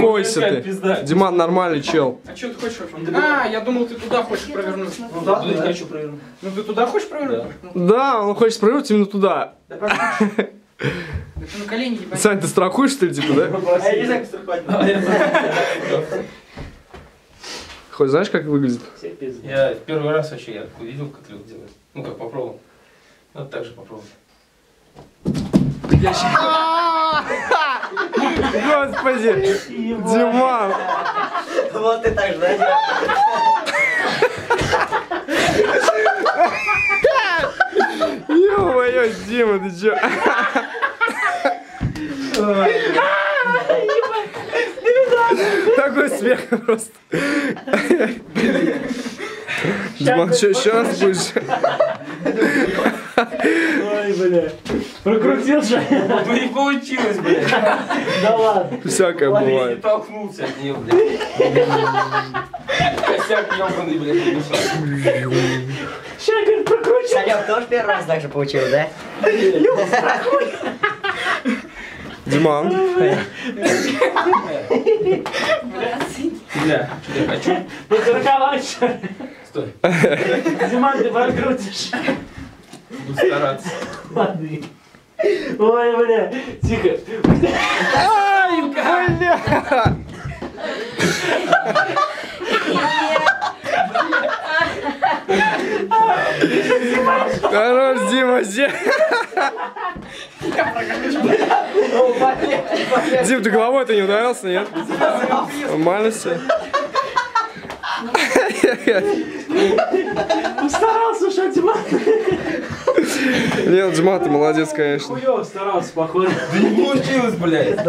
Успокойся ты. пизда. Диман нормальный чел. А что ты хочешь вообще? А, я думал, ты туда хочешь провернуться. Ну да, туда хочу провернуть. Ну ты туда хочешь провернуть? Ну, Да, он хочет провернуть именно туда. да пошли. Да ты на колени ебать. Сань, ты страхуешь, что ли, типа, да? А я не знаю, как страховать. А. Хоть знаешь, как выглядит? Я первый раз вообще я увидел, как люди делают. Ну как попробовал. Надо так же попробовать. Господи! Диман! Вот ты так же? Ё-моё, Дима, ты чё? Такой смех просто. Диман, что, еще раз будешь? Ой, бля. Прокрутил же. Ну не получилось, блядь. Да ладно. Всякое Я не бывает. толкнулся от нее, блядь. Косяк ебаный, блядь, мешал. Сейчас, говорит, прокрутил. Санек тоже первый раз так же получил, да? Диман, Бля, что я хочу? Прокрутовать, что ли? Стой. Диман, ты прокрутишь. Буду стараться. Ладно. Ой, бля. Тихо. Ай, бля! Хорош, Дима. Дим, ты головой-то не ударился, нет? Нормально все. Старался. Нет, Диман, ты молодец, конечно. Хуёво старался, походу. Да не получилось, блядь.